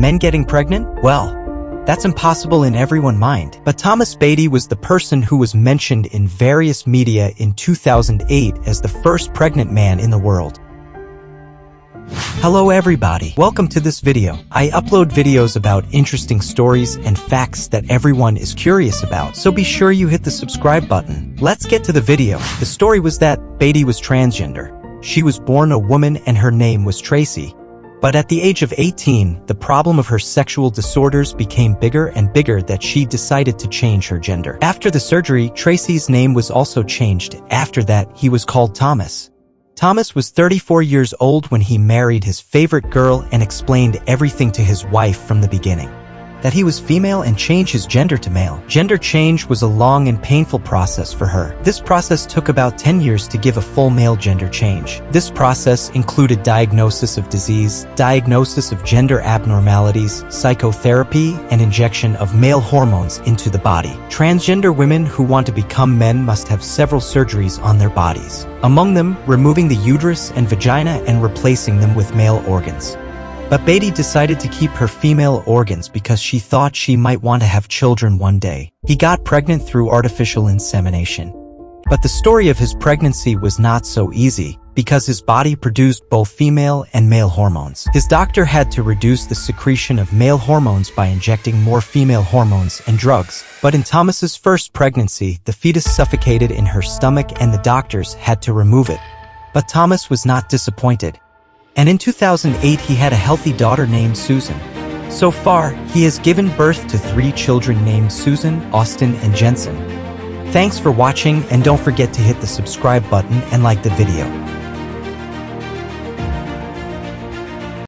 Men getting pregnant? Well, that's impossible in everyone's mind. But Thomas Beatie was the person who was mentioned in various media in 2008 as the first pregnant man in the world. Hello everybody, welcome to this video. I upload videos about interesting stories and facts that everyone is curious about, so be sure you hit the subscribe button. Let's get to the video. The story was that Beatie was transgender. She was born a woman and her name was Tracy. But at the age of 18, the problem of her sexual disorders became bigger and bigger that she decided to change her gender. After the surgery, Tracy's name was also changed. After that, he was called Thomas. Thomas was 34 years old when he married his favorite girl and explained everything to his wife from the beginning that he was female and changed his gender to male. Gender change was a long and painful process for her. This process took about 10 years to give a full male gender change. This process included diagnosis of disease, diagnosis of gender abnormalities, psychotherapy, and injection of male hormones into the body. Transgender women who want to become men must have several surgeries on their bodies. Among them, removing the uterus and vagina and replacing them with male organs. But Beatie decided to keep her female organs because she thought she might want to have children one day. He got pregnant through artificial insemination. But the story of his pregnancy was not so easy because his body produced both female and male hormones. His doctor had to reduce the secretion of male hormones by injecting more female hormones and drugs. But in Thomas's first pregnancy, the fetus suffocated in her stomach and the doctors had to remove it. But Thomas was not disappointed and in 2008 he had a healthy daughter named Susan. So far, he has given birth to three children named Susan, Austin, and Jensen. Thanks for watching and don't forget to hit the subscribe button and like the video.